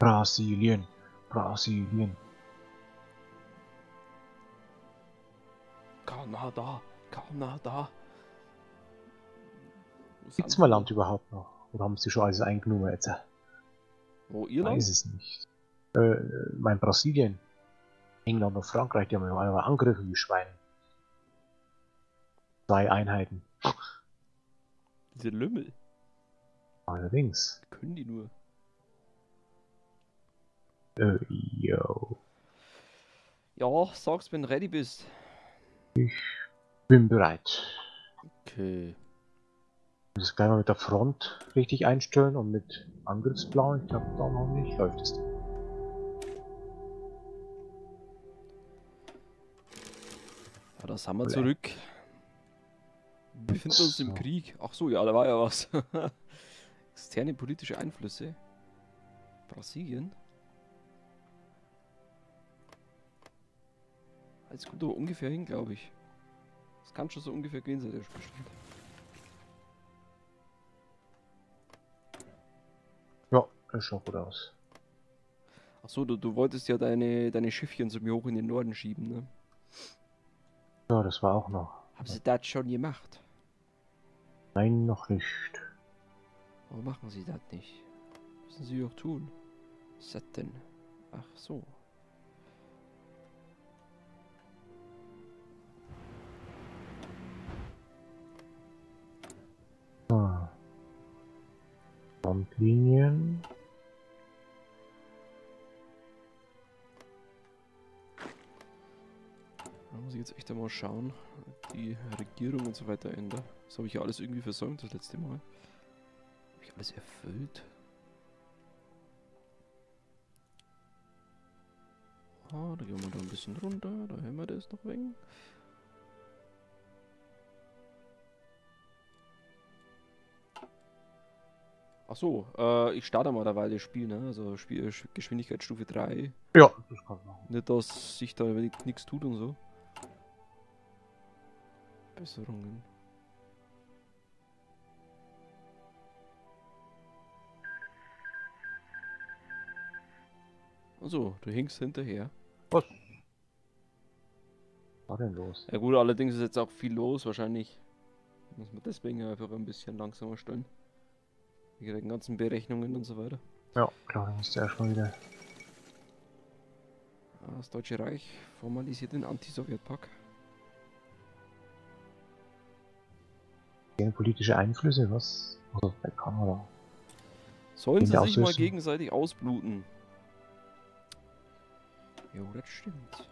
Brasilien. Brasilien. Kanada, Kanada. Gibt's mal Land überhaupt noch? Oder haben sie schon alles eingenommen jetzt? Wo Ich Irland? weiß es nicht. Äh, mein Brasilien. England und Frankreich, die haben ja einmal angegriffen wie Schweine. Zwei Einheiten. Diese Lümmel. Allerdings. Können die nur? Äh, yo. Ja, sag's, wenn du ready bist. Bin bereit. Okay. Ich muss gleich mal mit der Front richtig einstellen und mit Angriffsplan. Ich glaube, da noch nicht läuft es. Ja, da sind wir Blä. zurück. Wir befinden uns im. Krieg. Ach so, ja, da war ja was. Externe politische Einflüsse. Brasilien. Jetzt kommt aber ungefähr hin, glaube ich. Das kann schon so ungefähr gehen, seit der Spielstand. Ja, das schaut gut aus. Ach so, du, du wolltest ja deine, deine Schiffchen so mir hoch in den Norden schieben, ne? Ja, das war auch noch. Haben sie das schon gemacht? Nein, noch nicht. Warum machen sie das nicht? Müssen sie doch tun. Was ist das denn? Ach so. Jetzt echt einmal schauen, die Regierung und so weiter ändern. Das habe ich ja alles irgendwie versäumt das letzte Mal. Habe ich alles erfüllt? Ah, da gehen wir da ein bisschen runter, da haben wir das noch wegen. Ach so, äh, ich starte mal derweil das Spiel, ne? Also Spiel, Sch- Geschwindigkeitsstufe 3. Ja, das kann man. Nicht, dass sich da nichts tut und so. Besserungen. Also, du hinkst hinterher. Was war denn los? Ja gut, allerdings ist jetzt auch viel los, wahrscheinlich muss man deswegen einfach ein bisschen langsamer stellen. Wegen den ganzen Berechnungen und so weiter. Ja, klar, dann ist der erstmal wieder. Ah, Das Deutsche Reich formalisiert den Anti-Sowjet-Pakt. Keine politische Einflüsse, was? Also bei Kanada. Sollen sie sich mal gegenseitig ausbluten? Jo, das stimmt.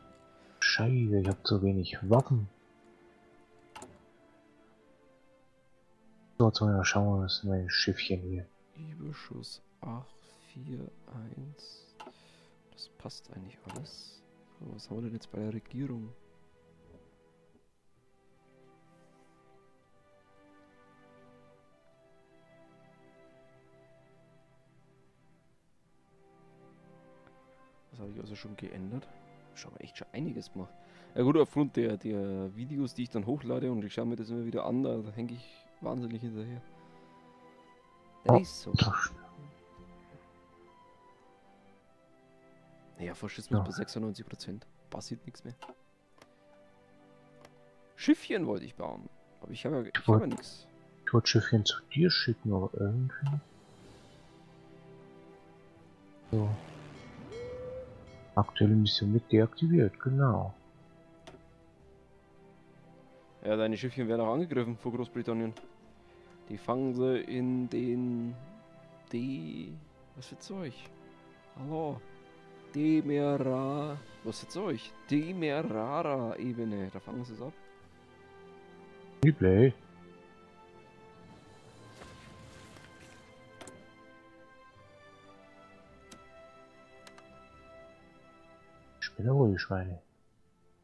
Scheiße, ich hab zu wenig Waffen. So, jetzt mal schauen, was mein Schiffchen hier. Überschuss 841. Das passt eigentlich alles. Was haben wir denn jetzt bei der Regierung? Das habe ich also schon geändert. Ich habe echt schon einiges gemacht. Ja gut, aufgrund der, der Videos, die ich dann hochlade und ich schaue mir das immer wieder an, da hänge ich wahnsinnig hinterher. Das ist so. Naja, Faschismus Ja. bei 96%. Passiert nichts mehr. Schiffchen wollte ich bauen. Aber ich habe ja, ich habe ja nichts. ich wollte Schiffchen zu dir schicken, aber irgendwie. So. Aktuelle Mission wird deaktiviert, genau. Ja, deine Schiffchen werden auch angegriffen vor Großbritannien. Die fangen sie in den D. Was für Zeug? Hallo? Demera. Was für Zeug? Demerara-Ebene. Da fangen sie es ab. Replay. Spinner wohl, die Schweine.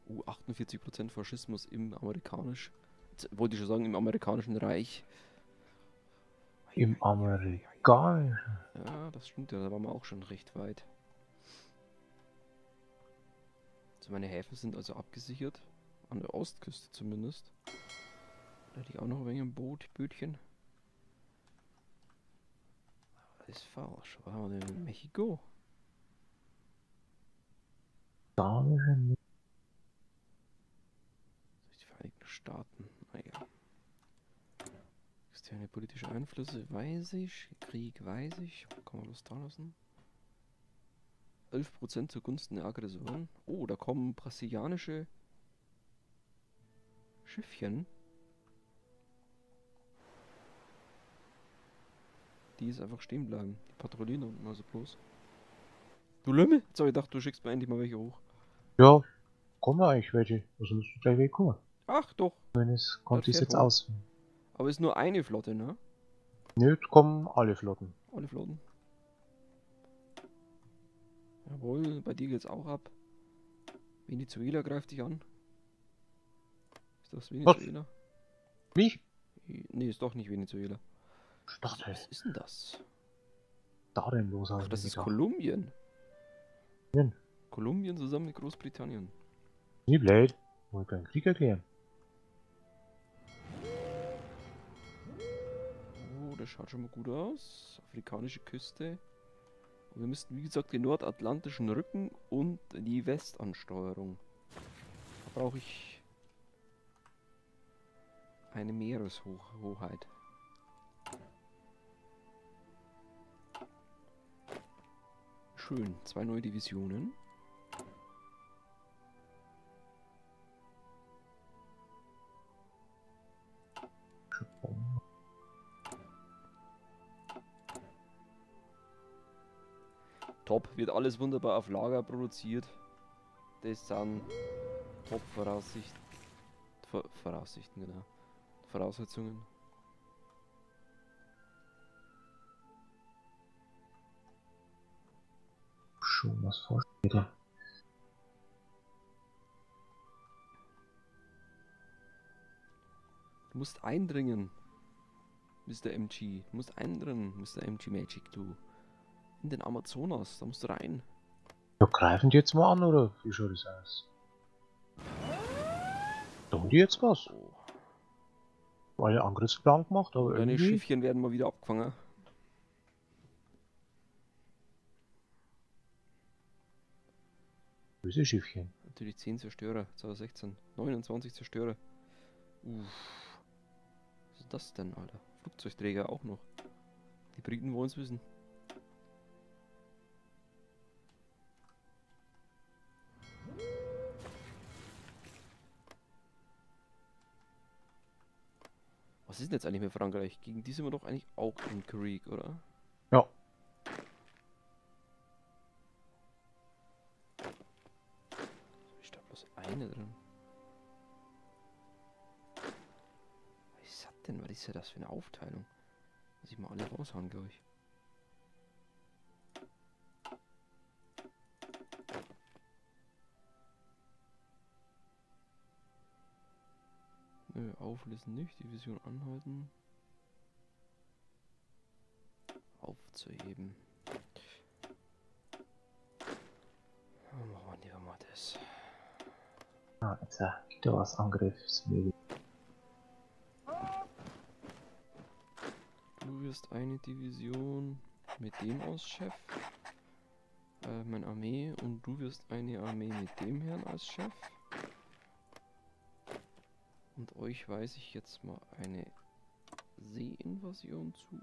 Uh, 48% Faschismus im amerikanisch. Jetzt Wollte ich schon sagen, im amerikanischen Reich. Im Amerikanischen. Ja, das stimmt ja, da waren wir auch schon recht weit. Also meine Häfen sind also abgesichert. An der Ostküste zumindest. Da hätte ich auch noch ein wenig im Boot, Bötchen. Das ist falsch. War denn in Mexiko? Durch die Vereinigten Staaten. Naja. Externe politische Einflüsse weiß ich. Krieg weiß ich. Kann man was da lassen? 11% zugunsten der Aggressoren. Oh, da kommen brasilianische Schiffchen. Die ist einfach stehen bleiben. Die patrouillieren unten also bloß. Du Lümmel? So, ich dachte, du schickst mir endlich mal welche hoch. Ja, kommen eigentlich welche. Also müssen gleich wegkommen. Ach doch. Wenn es kommt, es jetzt hoch. aus. Aber ist nur eine Flotte, ne? Nö, jetzt kommen alle Flotten. Alle Flotten. Jawohl, bei dir geht's auch ab. Venezuela greift dich an. Ist das Venezuela? Wie? Nee, ist doch nicht Venezuela. Dachte, Was ist denn das? da denn los? Ach, das ist. Kolumbien. Kolumbien. Kolumbien zusammen mit Großbritannien. Nie blöd. Wollte keinen Krieg erklären. Oh, das schaut schon mal gut aus. Afrikanische Küste. Und wir müssten, wie gesagt, den nordatlantischen Rücken und die Westansteuerung. Da brauche ich eine Meereshoheit. Schön, zwei neue Divisionen. Top, wird alles wunderbar auf Lager produziert. Das sind Top-Voraussichten. Vor Voraussichten, genau. Voraussetzungen. Schon was vorsteht. Du musst eindringen, Mr. MG. Du musst eindringen, Mr. MG Magic, du. In den Amazonas, da musst du rein. Ja, greifen die jetzt mal an, oder wie schaut das aus? Tun die jetzt was? Oh. Alle Angriffsplan gemacht, aber Deine irgendwie... Schiffchen werden mal wieder abgefangen. Böse Schiffchen. Natürlich 10 Zerstörer, 2016. 29 Zerstörer. Uff. Was ist das denn, Alter? Flugzeugträger auch noch. Die Briten wollen es wissen. Was ist denn jetzt eigentlich mit Frankreich? Gegen die sind wir doch eigentlich auch im Krieg, oder? Ja. Ist da bloß eine drin? Was ist das denn? Was ist ja das für eine Aufteilung? Muss ich mal alle raushauen, glaube ich. Nö, auflösen nicht. Division anhalten. Aufzuheben. Dann machen wir lieber mal das. Ah, jetzt äh, gibt ja was Angriffsmöglich. Du wirst eine Division mit dem aus Chef. Äh, meine Armee. Und du wirst eine Armee mit dem Herrn als Chef. Und euch weise ich jetzt mal eine Seeinvasion zu.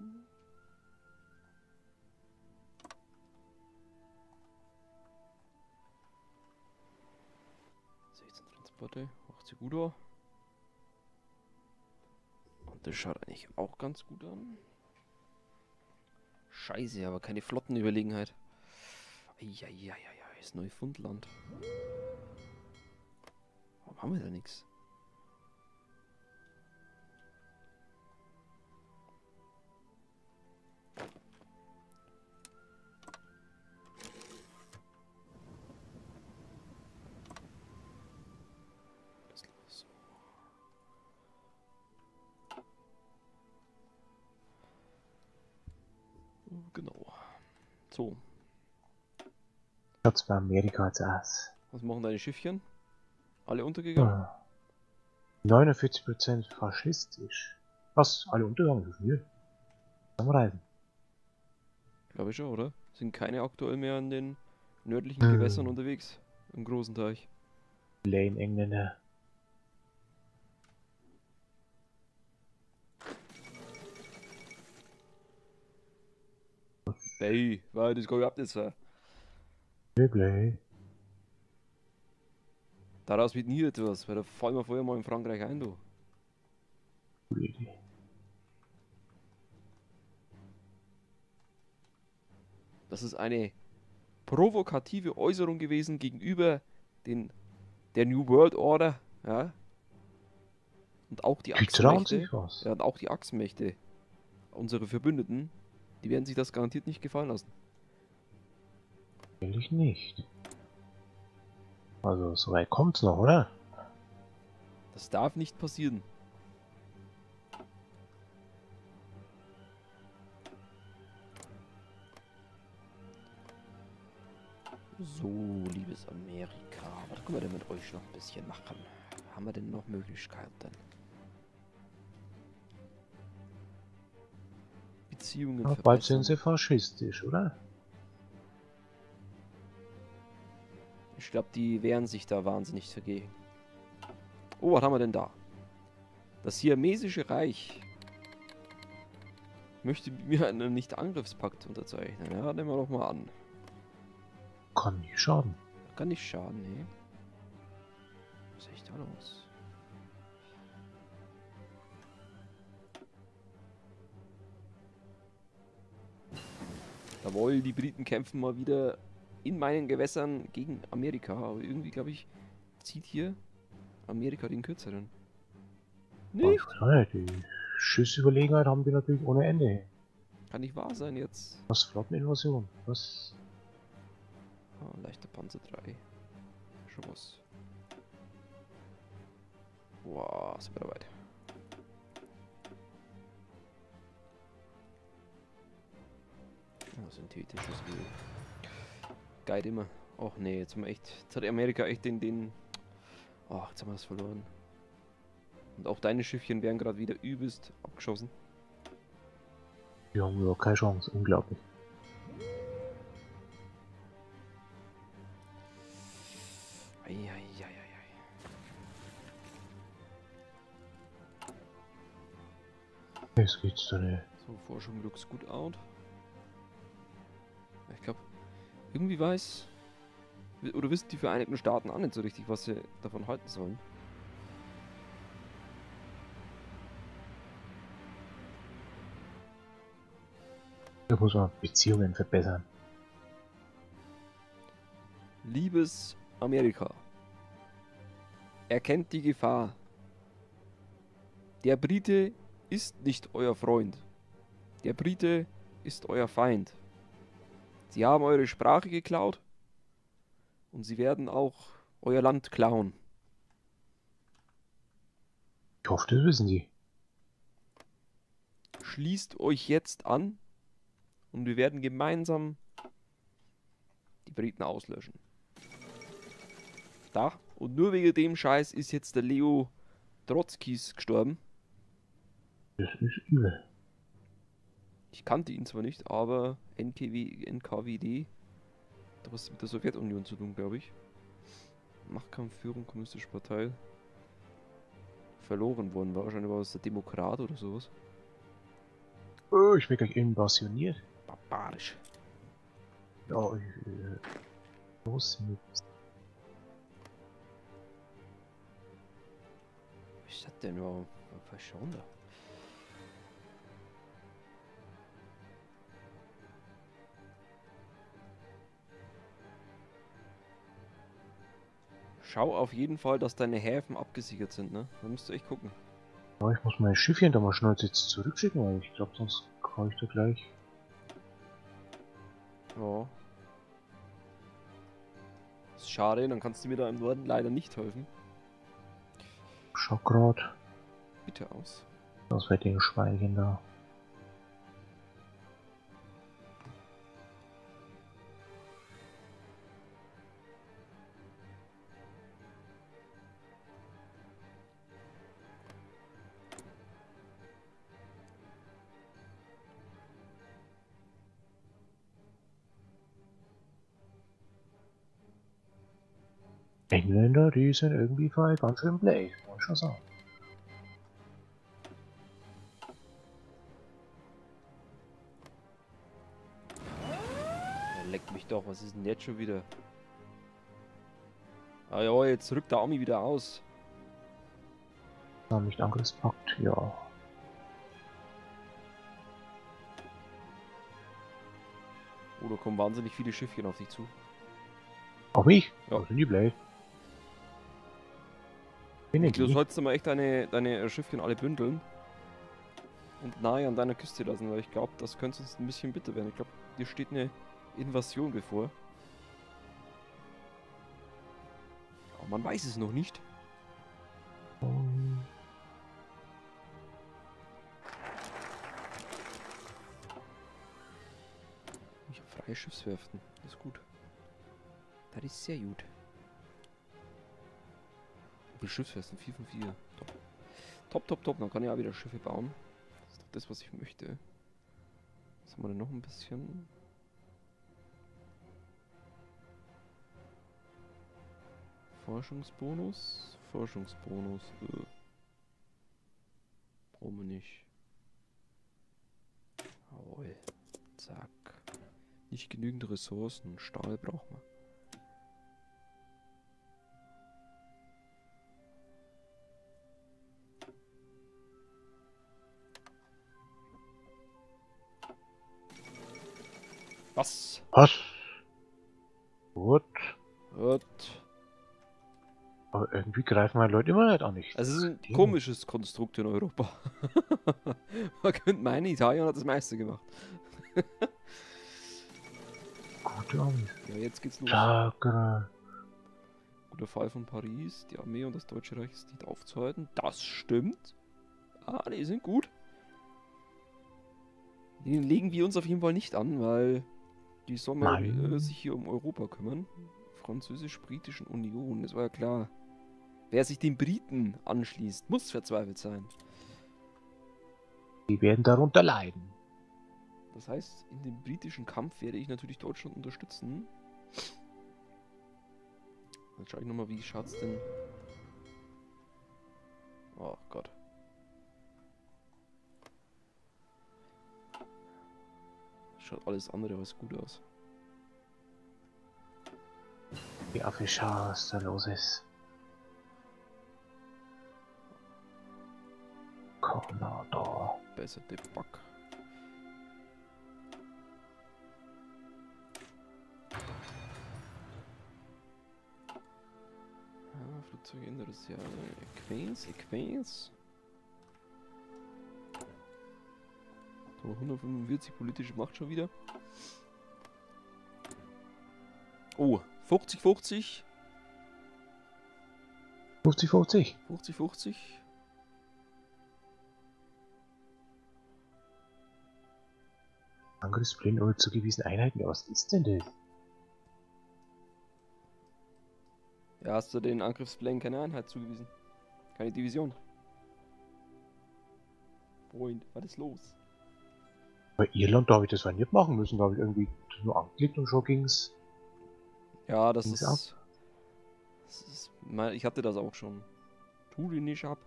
Transporte, macht sie gut. Und das schaut eigentlich auch ganz gut an. Scheiße, aber keine Flottenüberlegenheit. Eieieiei, ist Neufundland. Warum haben wir da nichts? So, Schaut's bei Amerika jetzt aus. was machen deine Schiffchen? Alle untergegangen? Ah. 49% faschistisch. Was? Alle Untergang? Wie viel? Am Reisen. Glaube ich schon, oder? Sind keine aktuell mehr an den nördlichen Hm. Gewässern unterwegs. Im großen Teich. Lame Engländer. Hey, weil das überhaupt nicht so. Wirklich? Daraus wird nie etwas, weil da fallen wir vorher mal in Frankreich ein, du. Das ist eine provokative Äußerung gewesen gegenüber den, der New World Order, ja. Und auch die Achsenmächte, ja, und auch die Achsenmächte, unsere Verbündeten, die werden sich das garantiert nicht gefallen lassen. Ehrlich nicht. Also, so weit kommt's noch, oder? Das darf nicht passieren. So, liebes Amerika, was können wir denn mit euch noch ein bisschen machen? Haben wir denn noch Möglichkeiten? Beziehungen Ja, bald sind sie faschistisch, oder? Ich glaube, die wehren sich da wahnsinnig dagegen. Oh, was haben wir denn da? Das siamesische Reich möchte mir einen Nicht-Angriffspakt unterzeichnen. Ja, nehmen wir doch mal an. Kann nicht schaden. Kann nicht schaden, ne? Was ist echt da los? Jawohl, die Briten kämpfen mal wieder in meinen Gewässern gegen Amerika. Aber irgendwie, glaube ich, zieht hier Amerika den kürzeren. Nicht? Ja, die Schussüberlegenheit haben die natürlich ohne Ende. Kann nicht wahr sein jetzt. Was Flotteninvasion? Was? Ah, leichter Panzer 3. Schon was. Wow, sind wir da weit. Ja, synthetisches Öl. Geil immer. Och nee, jetzt haben wir echt. Jetzt hat Amerika echt den. den oh, jetzt haben wir das verloren. Und auch deine Schiffchen werden gerade wieder übelst abgeschossen. Die haben überhaupt keine Chance. Unglaublich. Eieieiei. Jetzt geht's da nicht. So, Forschung looks good out. Ich glaube, irgendwie weiß. Oder wissen die Vereinigten Staaten auch nicht so richtig, was sie davon halten sollen. Da muss man Beziehungen verbessern. Liebes Amerika, erkennt die Gefahr. Der Brite ist nicht euer Freund. Der Brite ist euer Feind. Sie haben eure Sprache geklaut und sie werden auch euer Land klauen. Ich hoffe, das wissen die. Schließt euch jetzt an und wir werden gemeinsam die Briten auslöschen. Da. Und nur wegen dem Scheiß ist jetzt der Leo Trotzkis gestorben. Das ist übel. Ich kannte ihn zwar nicht, aber NKW, NKWD hat was mit der Sowjetunion zu tun, glaube ich. Machtkampfführung, kommunistische Partei. Verloren worden, war wahrscheinlich war es der Demokrat oder sowas. Oh, ich bin gleich invasioniert. Barbarisch. Ja, ich, äh, los mit. Was ist das denn überhaupt? Was schon da? Schau auf jeden Fall, dass deine Häfen abgesichert sind, ne? Da musst du echt gucken. Ja, ich muss mein Schiffchen da mal schnell jetzt zurückschicken, weil ich glaube, sonst kann ich da gleich. Ja. Ist schade, dann kannst du mir da im Norden leider nicht helfen. Schau grad. Bitte aus. Das fertige Schweinchen da. Engländer, die sind irgendwie voll ganz schön blöd, muss ich schon sagen. Ja, leckt mich doch, was ist denn jetzt schon wieder? Ah ja, jetzt rückt der Army wieder aus. Nicht Angriffspakt, ja. Oh, da kommen wahnsinnig viele Schiffchen auf dich zu. Auch ich? Ja. Ja. sind die blöd. Ich Du sollst mal echt deine, deine Schiffchen alle bündeln. Und nahe an deiner Küste lassen, weil ich glaube, das könnte sonst ein bisschen bitter werden. Ich glaube, dir steht eine Invasion bevor. Aber man weiß es noch nicht. Ich habe freie Schiffswerften. Das ist gut. Das ist sehr gut. Viele Schiffswerften? 4 von 4. Top. Top, top, top. Dann kann ich auch wieder Schiffe bauen. Das ist doch das, was ich möchte. Was haben wir denn noch ein bisschen? Forschungsbonus? Forschungsbonus. Äh. Brauchen wir nicht. Jawohl. Zack. Nicht genügend Ressourcen. Stahl braucht man. Was? Was? Gut. What? Aber irgendwie greifen meine Leute immer nicht an. Ich. Also es ist ein Ding. komisches Konstrukt in Europa. Man könnte meinen, Italien hat das meiste gemacht. Gute Armee. Ja, jetzt geht's los. Chakra. Guter Fall von Paris. Die Armee und das Deutsche Reich ist nicht aufzuhalten. Das stimmt. Ah, die sind gut. Den legen wir uns auf jeden Fall nicht an, weil die Nein. äh, sich hier um Europa kümmern. Französisch-Britischen Union, das war ja klar. Wer sich den Briten anschließt, muss verzweifelt sein. Die werden darunter leiden. Das heißt, in dem britischen Kampf werde ich natürlich Deutschland unterstützen. Dann schaue ich nochmal, wie schaut's denn. Oh Gott. Schaut alles andere als gut aus. Die Affe schau, was da los ist. Kanada. Besser der Back. Ah, Flugzeuge in der Russland. So, 145 politische Macht schon wieder. Oh, 50, 50, 50, 50. 50, 50. Angriffspläne oder zugewiesene Einheiten. Ja, was ist denn das? Ja, hast du den Angriffsplänen keine Einheit zugewiesen? Keine Division? Freund, was ist los? Bei Irland, da habe ich das zwar nicht machen müssen, da habe ich irgendwie nur angeklickt und schon ging's. Ja, das Ging's ist, das ist. mein- Ich hatte das auch schon. Tu die nicht ab.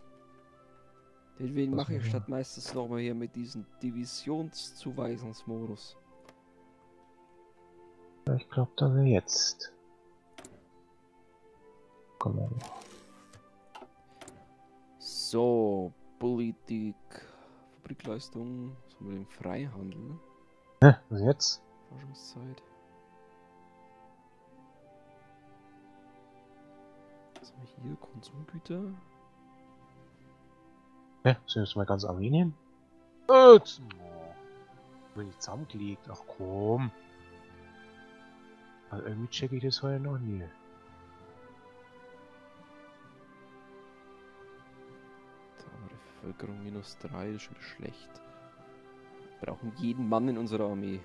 Deswegen mache ich statt meistens nochmal hier mit diesem Divisionszuweisungsmodus. Ja, Ich glaube, dass er jetzt. Komm mal. So, Politik, Fabrikleistung, was haben wir denn? Freihandel, Hä, was jetzt? Forschungszeit. Was haben wir hier? Konsumgüter. Hä, sind jetzt mal ganz Armenien? Äh. Bin ich zusammengelegt, ach komm. Also irgendwie checke ich das heute noch nie. Bevölkerung minus 3, das ist schon schlecht. Wir brauchen jeden Mann in unserer Armee.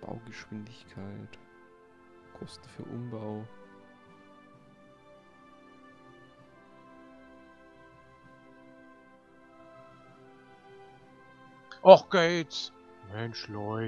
Baugeschwindigkeit. Kosten für Umbau. Ach geht's. Mensch, Leute.